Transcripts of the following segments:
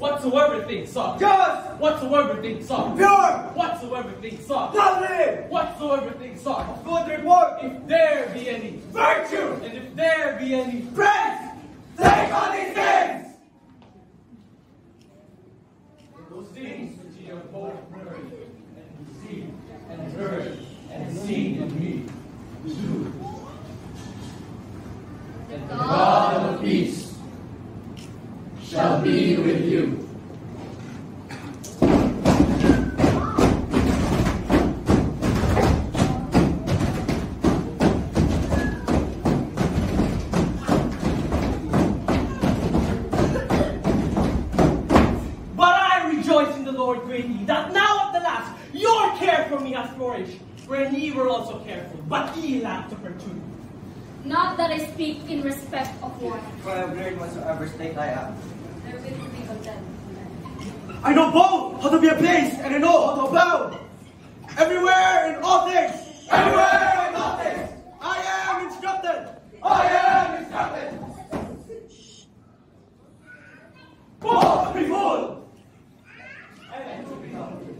whatsoever things are, Just, whatsoever things are, pure, whatsoever things are, lovely, whatsoever things are, good report, if there be any, virtue, and if there be any, praise, take on these things. those things which ye have careful, but ye lacked opportunity. Not that I speak in respect of one. For I have great whatsoever state uh, I am. I will be content. I know both how to be a abased and I know how to abound. Everywhere in all things. Everywhere in all things. I am instructed. I am instructed. Both to be full. And to be hungry.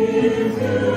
Jesus.